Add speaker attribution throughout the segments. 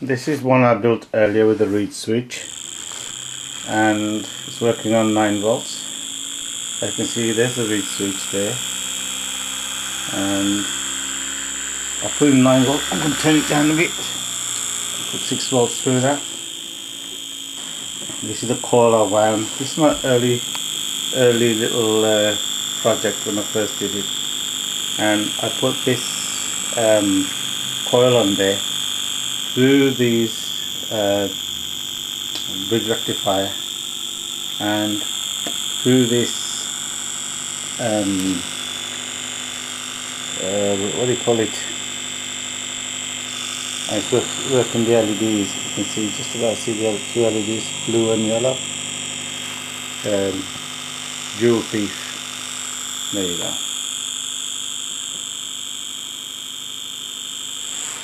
Speaker 1: This is one I built earlier with the reed switch and it's working on 9 volts. I can see there's a reed switch there and I put in 9 volts, I'm going to turn it down a bit. Put 6 volts through that. This is the coil I wound. This is my early early little uh, project when I first did it and I put this um, coil on there through these uh, bridge rectifier and through this um, uh, what do you call it? It's work, working the LEDs you can see just about see the two LEDs blue and yellow? Um, Joule thief. There you go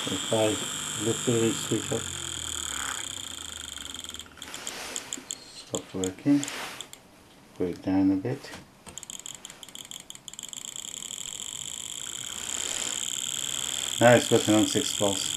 Speaker 1: if I lift the switch up stop working. It down a bit. Now it's working on 6 volts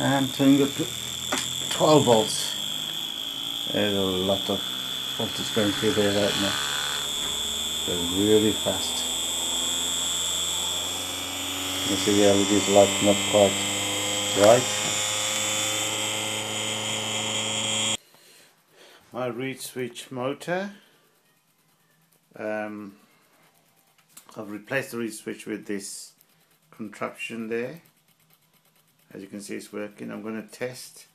Speaker 1: and turning up to 12 volts. There's a lot of voltage going through there right now. They're really fast. You see the LEDs lighting not quite bright. My reed switch motor um, I've replaced the reed switch with this contraption there as you can see it's working. I'm going to test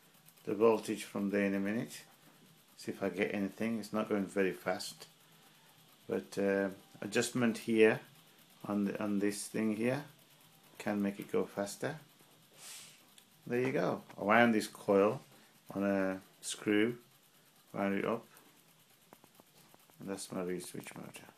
Speaker 1: the voltage from there in a minute see if I get anything. It's not going very fast but uh, adjustment here on the, on this thing here can make it go faster. There you go. I wound this coil on a screw wound it up and that's my reed switch motor